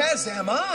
as am I.